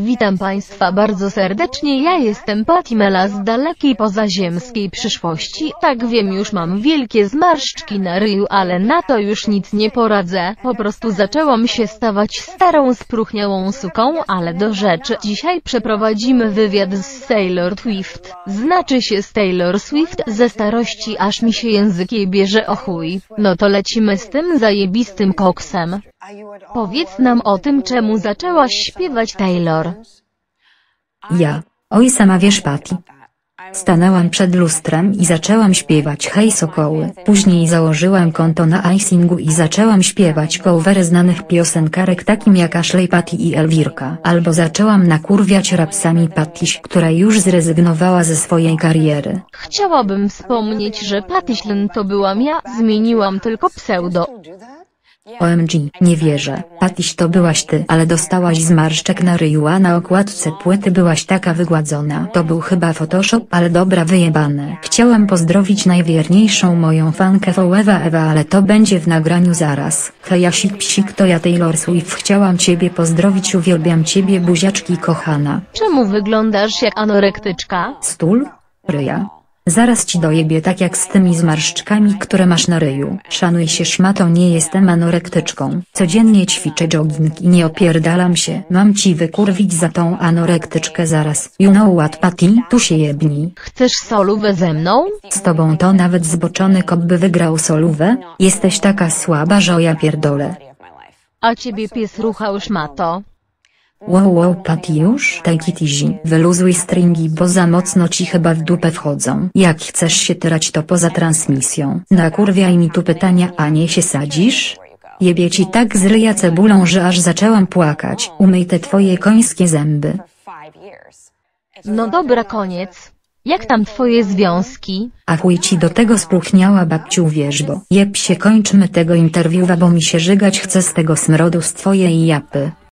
Witam Państwa bardzo serdecznie, ja jestem Patimela z dalekiej pozaziemskiej przyszłości. Tak wiem już mam wielkie zmarszczki na ryju, ale na to już nic nie poradzę. Po prostu zaczęłam się stawać starą spróchniałą suką, ale do rzeczy. Dzisiaj przeprowadzimy wywiad z Taylor Swift. Znaczy się z Taylor Swift, ze starości aż mi się język jej bierze o chuj. No to lecimy z tym zajebistym koksem. Powiedz nam o tym czemu zaczęłaś śpiewać Taylor. Ja. Oj sama wiesz Patty. Stanęłam przed lustrem i zaczęłam śpiewać Hej Sokoły. Później założyłam konto na iSingu i zaczęłam śpiewać covery znanych piosenkarek takim jak Ashley Patty i Elwirka. Albo zaczęłam nakurwiać rapsami Pattyś, która już zrezygnowała ze swojej kariery. Chciałabym wspomnieć, że Patyślyn to byłam ja, zmieniłam tylko pseudo. OMG, nie wierzę. Patyś to byłaś ty, ale dostałaś zmarszczek na ryju, a na okładce płyty byłaś taka wygładzona. To był chyba Photoshop, ale dobra wyjebane. Chciałam pozdrowić najwierniejszą moją fankę Forever Ewa, ale to będzie w nagraniu zaraz. Heja sik psik to ja Taylor Swift chciałam ciebie pozdrowić uwielbiam ciebie buziaczki kochana. Czemu wyglądasz jak anorektyczka? Stul? Ryja. Zaraz ci dojebie tak jak z tymi zmarszczkami, które masz na ryju. Szanuj się szmato, nie jestem anorektyczką. Codziennie ćwiczę jogging i nie opierdalam się. Mam ci wykurwić za tą anorektyczkę zaraz. You know what Patty? Tu się jebni. Chcesz solówę ze mną? Z tobą to nawet zboczony kop by wygrał solówę? Jesteś taka słaba, że ja pierdolę. A ciebie pies ruchał szmato. Wow wow Patty już? Take it easy. Wyluzuj stringi bo za mocno ci chyba w dupę wchodzą. Jak chcesz się tyrać to poza transmisją. Nakurwiaj mi tu pytania a nie się sadzisz? Jebie ci tak z ryja cebulą że aż zaczęłam płakać. Umyj te twoje końskie zęby. No dobra koniec. Jak tam twoje związki? A chuj ci do tego spróchniała babciu wierzbo. Jeb się kończmy tego interwiuwa bo mi się żygać chce z tego smrodu z twojej japy.